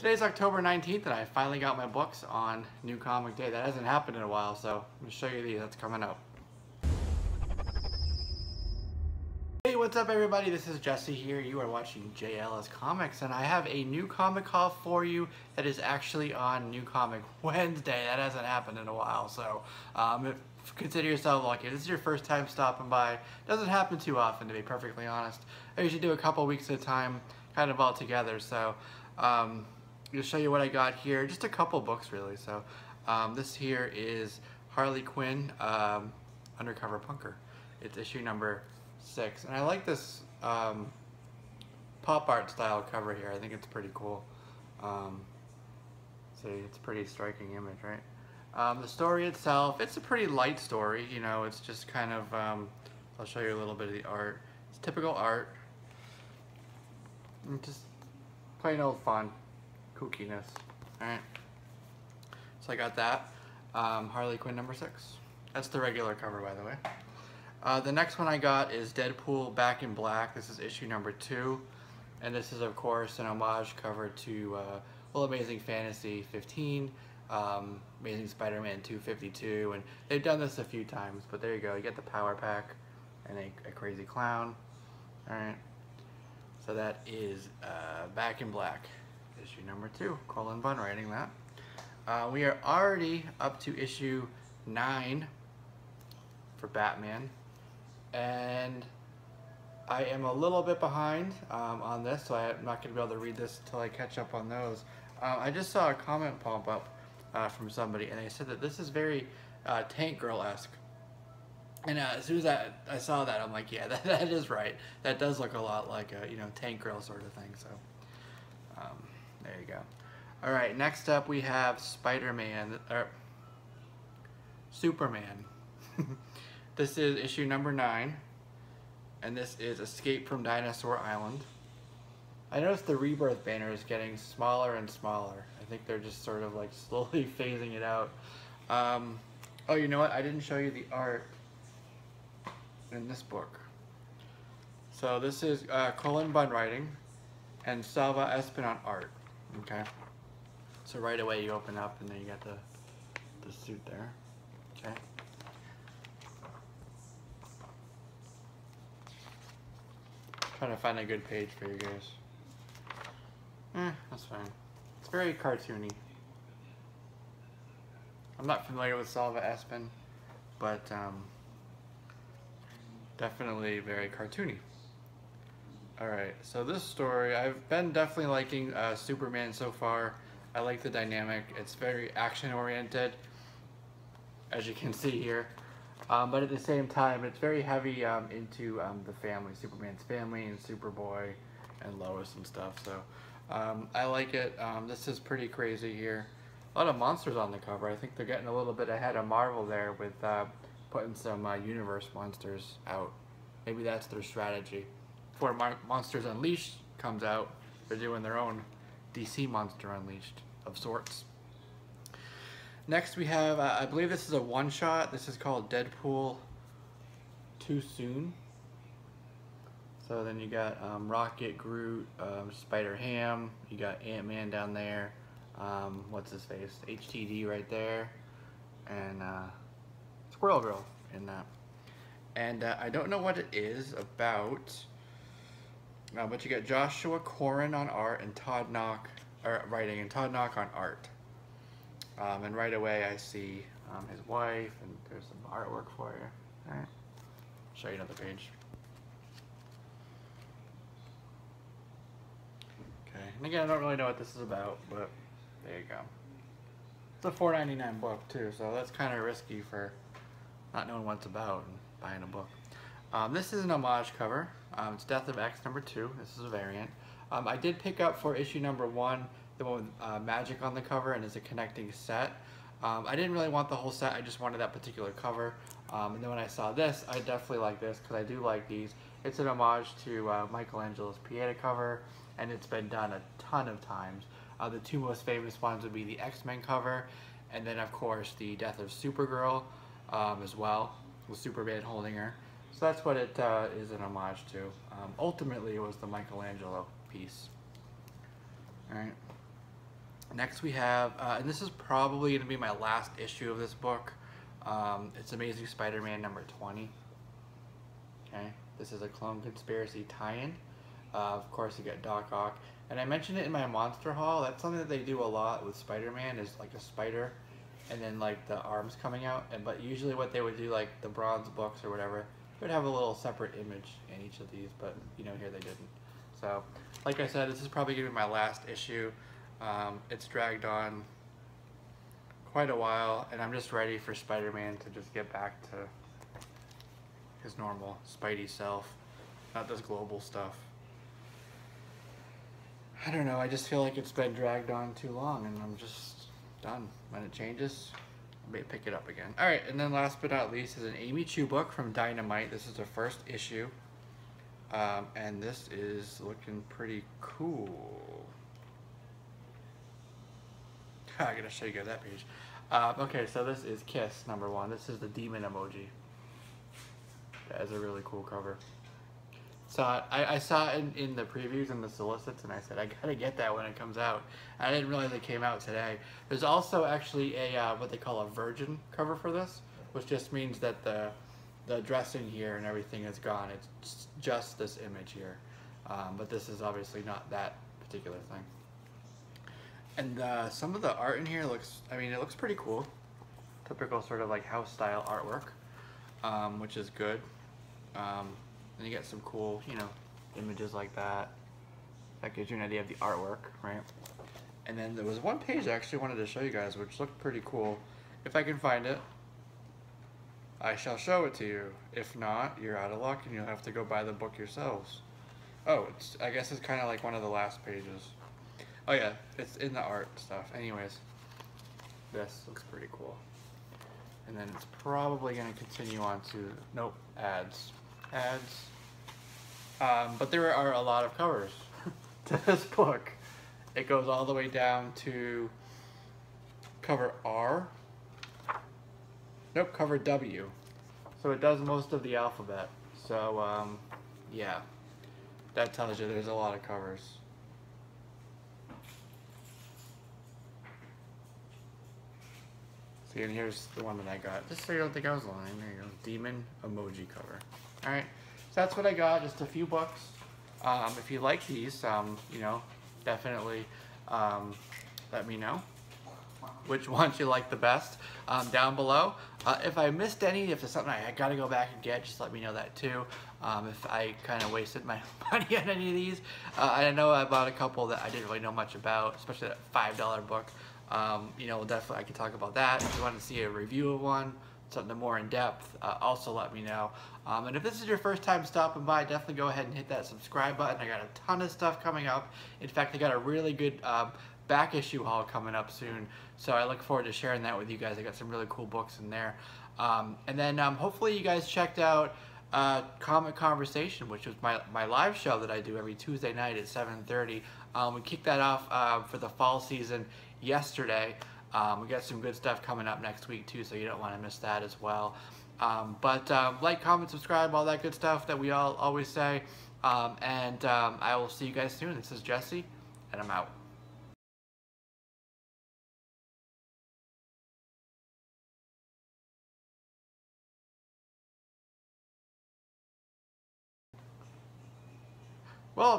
Today's October 19th and I finally got my books on New Comic Day. That hasn't happened in a while, so I'm going to show you these. That's coming up. Hey, what's up everybody? This is Jesse here. You are watching JLS Comics and I have a new comic haul for you that is actually on New Comic Wednesday. That hasn't happened in a while, so um, if, consider yourself lucky. If this is your first time stopping by, doesn't happen too often to be perfectly honest. I usually do a couple weeks at a time, kind of all together, so um, I'll show you what I got here. Just a couple books really. So um, this here is Harley Quinn um, Undercover Punker. It's issue number six. And I like this um, pop art style cover here. I think it's pretty cool. Um, see, it's a pretty striking image, right? Um, the story itself, it's a pretty light story. You know, it's just kind of, um, I'll show you a little bit of the art. It's typical art. And just plain old fun kookiness. Alright. So I got that. Um, Harley Quinn number six. That's the regular cover, by the way. Uh, the next one I got is Deadpool Back in Black. This is issue number two. And this is, of course, an homage cover to uh, well, Amazing Fantasy 15, um, Amazing Spider-Man 252, and they've done this a few times, but there you go. You get the power pack and a, a crazy clown. Alright. So that is uh, Back in Black issue number two. Cullen Bunn writing that. Uh, we are already up to issue nine for Batman. And I am a little bit behind um, on this, so I'm not going to be able to read this until I catch up on those. Uh, I just saw a comment pop up uh, from somebody, and they said that this is very uh, Tank Girl-esque. And uh, as soon as I, I saw that, I'm like, yeah, that, that is right. That does look a lot like a, you know, Tank Girl sort of thing, so... Um, there you go. All right, next up we have Spider-Man, or Superman. this is issue number nine, and this is Escape from Dinosaur Island. I noticed the Rebirth banner is getting smaller and smaller. I think they're just sort of like slowly phasing it out. Um, oh, you know what? I didn't show you the art in this book. So this is uh, Cullen Bunn writing and Salva Espin on art. Okay. So right away you open up and then you got the, the suit there. Okay. Trying to find a good page for you guys. Eh, that's fine. It's very cartoony. I'm not familiar with Salva Espin, but um, definitely very cartoony. Alright, so this story, I've been definitely liking uh, Superman so far. I like the dynamic. It's very action-oriented, as you can see here. Um, but at the same time, it's very heavy um, into um, the family, Superman's family and Superboy and Lois and stuff. So um, I like it. Um, this is pretty crazy here. A lot of monsters on the cover. I think they're getting a little bit ahead of Marvel there with uh, putting some uh, universe monsters out. Maybe that's their strategy before Monsters Unleashed comes out, they're doing their own DC Monster Unleashed of sorts. Next we have, uh, I believe this is a one-shot. This is called Deadpool Too Soon. So then you got um, Rocket, Groot, um, Spider-Ham, you got Ant-Man down there, um, what's his face, HTD right there, and uh, Squirrel Girl in that. And uh, I don't know what it is about, uh, but you got Joshua Corin on art and Todd Nauck or writing and Todd Nauck on art. Um, and right away I see um, his wife and there's some artwork for you. All right. Show you another page. Okay, and again, I don't really know what this is about, but there you go. It's a $4.99 book too, so that's kind of risky for not knowing what it's about and buying a book. Um, this is an homage cover. Um, it's Death of X number two. This is a variant. Um, I did pick up for issue number one, the one with uh, magic on the cover and is a connecting set. Um, I didn't really want the whole set, I just wanted that particular cover. Um, and then when I saw this, I definitely like this because I do like these. It's an homage to uh, Michelangelo's Pieta cover and it's been done a ton of times. Uh, the two most famous ones would be the X-Men cover and then of course the Death of Supergirl um, as well, with Superman holding her. So that's what it uh, is an homage to. Um, ultimately, it was the Michelangelo piece. All right. Next we have, uh, and this is probably going to be my last issue of this book. Um, it's Amazing Spider-Man number 20. Okay, this is a Clone Conspiracy tie-in. Uh, of course, you get Doc Ock. And I mentioned it in my Monster Haul. That's something that they do a lot with Spider-Man is like a spider and then like the arms coming out. And But usually what they would do, like the bronze books or whatever, would have a little separate image in each of these. But, you know, here they didn't. So, like I said, this is probably to be my last issue. Um, it's dragged on quite a while, and I'm just ready for Spider-Man to just get back to his normal Spidey self, not this global stuff. I don't know, I just feel like it's been dragged on too long, and I'm just done. When it changes, pick it up again. Alright, and then last but not least is an Amy Chu book from Dynamite. This is the first issue, um, and this is looking pretty cool. I gotta show you guys that page. Uh, okay, so this is Kiss number one. This is the demon emoji. That is a really cool cover. So I, I saw it in, in the previews and the solicits, and I said I gotta get that when it comes out. I didn't realize it came out today. There's also actually a uh, what they call a virgin cover for this, which just means that the the dressing here and everything is gone. It's just this image here, um, but this is obviously not that particular thing. And uh, some of the art in here looks, I mean, it looks pretty cool. Typical sort of like house style artwork, um, which is good. Um, and you get some cool, you know, images like that. That gives you an idea of the artwork, right? And then there was one page I actually wanted to show you guys, which looked pretty cool. If I can find it, I shall show it to you. If not, you're out of luck and you'll have to go buy the book yourselves. Oh, it's, I guess it's kind of like one of the last pages. Oh yeah, it's in the art stuff. Anyways, this looks pretty cool. And then it's probably going to continue on to, nope, ads. Ads. Um, but there are a lot of covers to this book. It goes all the way down to cover R. Nope, cover W. So it does most of the alphabet. So, um, yeah. That tells you there's a lot of covers. See, and here's the one that I got. Just so you don't think I was lying. There you go. Demon emoji cover. Alright, so that's what I got. Just a few books. Um, if you like these, um, you know, definitely um, let me know which ones you like the best um, down below. Uh, if I missed any, if there's something I, I got to go back and get, just let me know that too. Um, if I kind of wasted my money on any of these. Uh, I know I bought a couple that I didn't really know much about, especially that $5 book. Um, you know, definitely I can talk about that. If you want to see a review of one, something more in depth, uh, also let me know. Um, and if this is your first time stopping by, definitely go ahead and hit that subscribe button. I got a ton of stuff coming up. In fact, I got a really good um, back issue haul coming up soon. So I look forward to sharing that with you guys. I got some really cool books in there. Um, and then um, hopefully you guys checked out uh, COMICCONversation, which was my, my live show that I do every Tuesday night at 7.30. Um, we kicked that off uh, for the fall season yesterday. Um, we got some good stuff coming up next week too, so you don't want to miss that as well. Um, but um, like, comment, subscribe, all that good stuff that we all always say. Um, and um, I will see you guys soon. This is Jesse, and I'm out. Well,